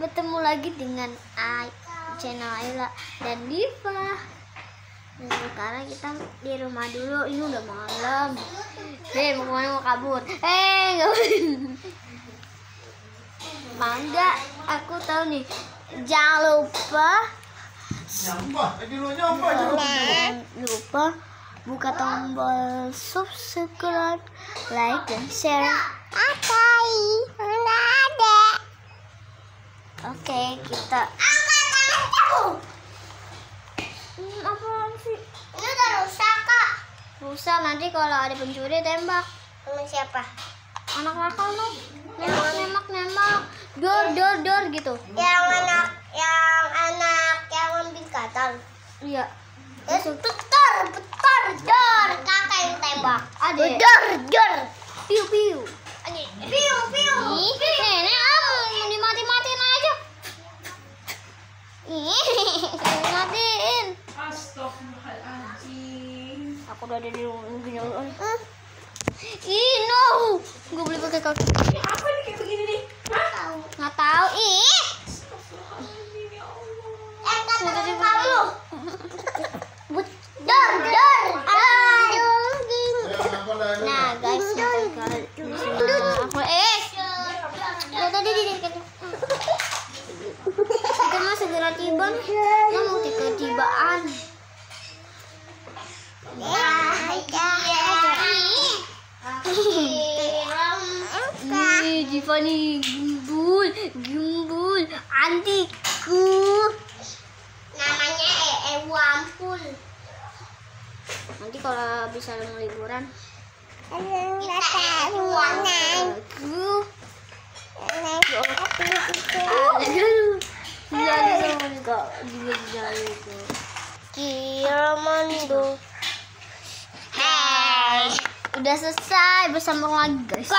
bertemu lagi dengan Ay, channel Ayla dan Diva. Dan sekarang kita di rumah dulu. Ini udah malam. Hei, mau ke mana mau kabur? Eh, nggak. Mangga, aku tahu nih. Jangan lupa, Nyampah, tadi lu nyampah juga. jangan lupa buka tombol subscribe, like dan share. Oke, ada. Oke, kita. Hmm, apaan sih? Ini udah rusak kak. Rusak nanti kalau ada pencuri tembak. Sama siapa? Anak nakal lo. Nembak, nembak, nembak. Dor, dor, dor gitu. Yang anak, yang anak yang ambil katal. Iya. Betor, betor, dor. Kakak yang tembak. Ada. Dor, dor. Piu, piu. Piu, piu. Astagfirullahaladzim. Aku udah ada di rumah. Ih, no. Gue boleh pakai kaki. Apa ini kayak begini nih? Hah? Nggak tahu. Ih. Astagfirullahaladzim ya Allah. Eh, kata kamu. But- Dor, dor, dor. Nah, guys, sampai ke di sini. Aku eh, lo tadi di dekat. Kita mau segera tiba nih. Lo mau tiba-tibaan. Ih, Diva nih gembul, gembul, antiku. Namanya Ee Wampul. Nanti kalau bisa liburan, Kita Ee Wampul. aku. Jadi sama juga juga jadi itu. Kiramando. Udah selesai bersambung lagi guys.